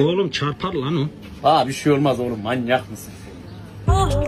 Oğlum çarpar lan o. Ha bir şey olmaz oğlum manyak mısın? Ah